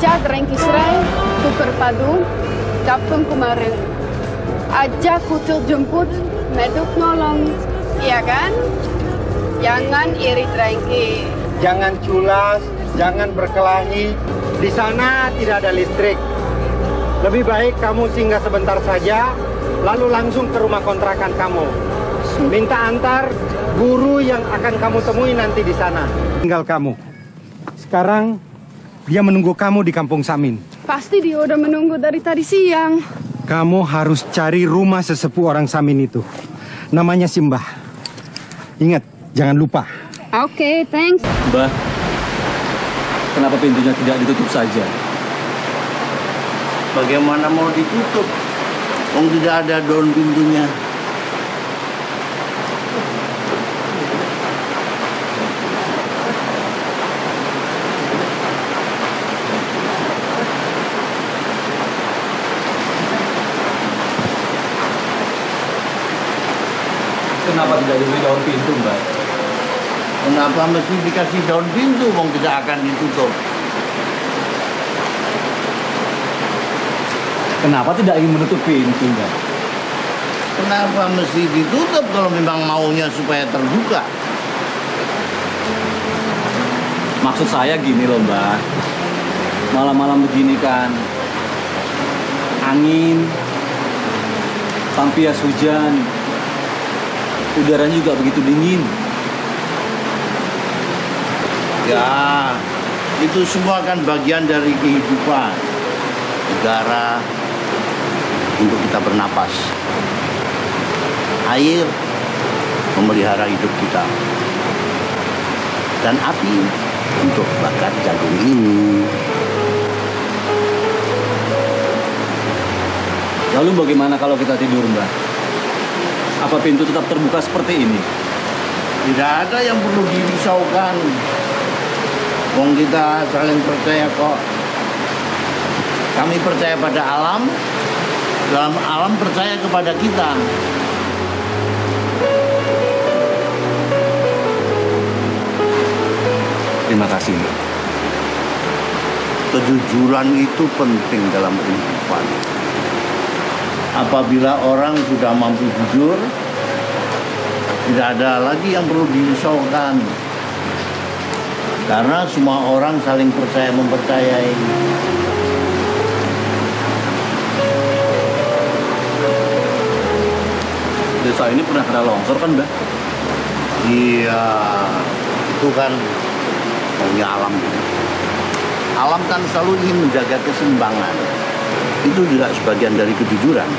Simba Drengkisrai, Tuker Padu, Kapung kemarin. Ajak kutil jemput, meduk nolong, iya kan? Jangan iri Drengki. Jangan culas, jangan berkelahi. Di sana tidak ada listrik. Lebih baik kamu singgah sebentar saja, lalu langsung ke rumah kontrakan kamu. Minta antar guru yang akan kamu temui nanti di sana. Tinggal kamu. Sekarang dia menunggu kamu di kampung Samin. Pasti dia udah menunggu dari tadi siang. Kamu harus cari rumah sesepuh orang Samin itu. Namanya Simbah. Ingat, jangan lupa. Oke, thanks. Mbah, kenapa pintunya tidak ditutup saja? Bagaimana mau ditutup? Wong tidak ada daun pintunya. Kenapa tidak diberi daun pintu, Mbak? Kenapa mesti dikasih daun pintu? Wong tidak akan ditutup. Kenapa tidak ingin menutup pintu, Mbak? Kenapa mesti ditutup kalau memang maunya supaya terbuka? Maksud saya gini loh, Mbak. Malam-malam begini kan, angin, tampias hujan, udaranya juga begitu dingin. Ya, itu semua kan bagian dari kehidupan. Udara untuk kita bernapas. Air memelihara hidup kita. Dan api untuk bakar jagung ini. Lalu bagaimana kalau kita tidur, Mbak? Apa pintu tetap terbuka seperti ini? Tidak ada yang perlu dirisaukan. Wong kita saling percaya kok. Kami percaya pada alam, dalam alam percaya kepada kita. Terima kasih. Kejujuran itu penting dalam kehidupan. Apabila orang sudah mampu jujur, tidak ada lagi yang perlu dirisaukan. Karena semua orang saling percaya mempercayai. Desa ini pernah kena longsor kan, Mbak? Iya, itu kan maunya alam. Alam kan selalu ingin menjaga keseimbangan. Itu juga sebagian dari kejujuran.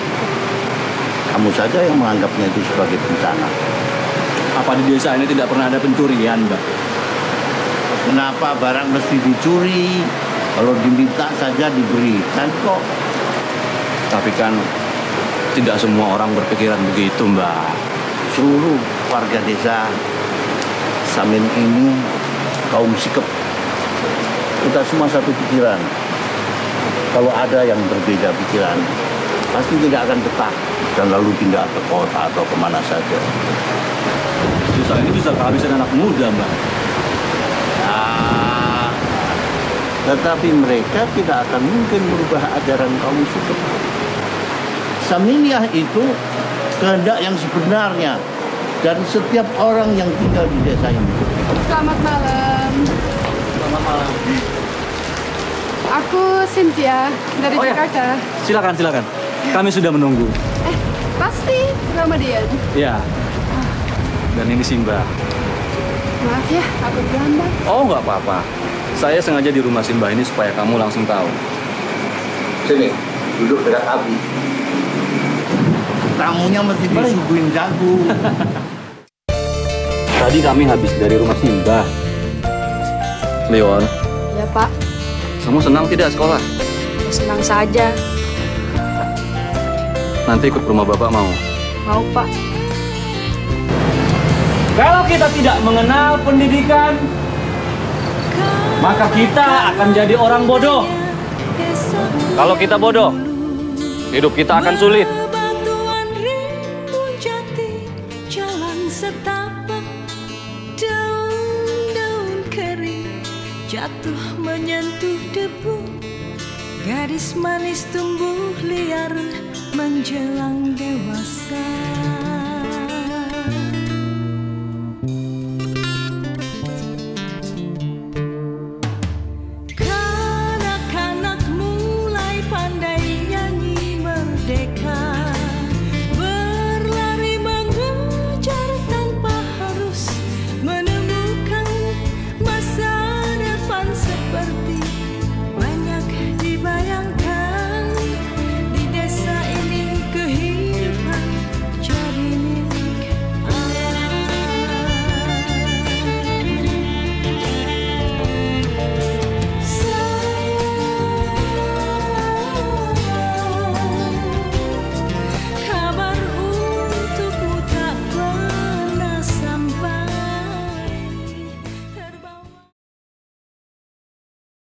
Kamu saja yang menganggapnya itu sebagai bencana. Apa di desa ini tidak pernah ada pencurian, Mbak? Kenapa barang mesti dicuri? Kalau diminta saja diberikan kok. Tapi kan tidak semua orang berpikiran begitu, Mbak. Seluruh warga desa Samin ini kaum sikap. Kita semua satu pikiran. Kalau ada yang berbeda pikiran, pasti tidak akan betah dan lalu pindah ke kota atau ke mana saja. Desa ini bisa kehabisan anak muda, Mbak. Ah, tetapi mereka tidak akan mungkin merubah ajaran kaum sikap. Saminiyah itu kehendak yang sebenarnya dari setiap orang yang tinggal di desa ini. Selamat malam. Selamat malam. Aku Cynthia dari Oh, ya. Jakarta. Silakan, silakan. Kami sudah menunggu. Eh, pasti Ramadan. Ya. Dan ini Simba. Maaf ya, aku terlambat. Oh, nggak apa-apa. Saya sengaja di rumah Simba ini supaya kamu langsung tahu. Sini, duduk dekat Abi. Tamunya mesti disuguhin jagung. Tadi kami habis dari rumah Simba. Leon, Ya Pak, kamu senang tidak sekolah? senang saja. Nanti ikut ke rumah bapak mau? Mau Pak. Kalau kita tidak mengenal pendidikan, maka kita akan jadi orang bodoh. Kalau kita bodoh, hidup kita akan sulit. Jalan jatuh menyentuh debu, Gadis manis tumbuh liar menjelang dewasa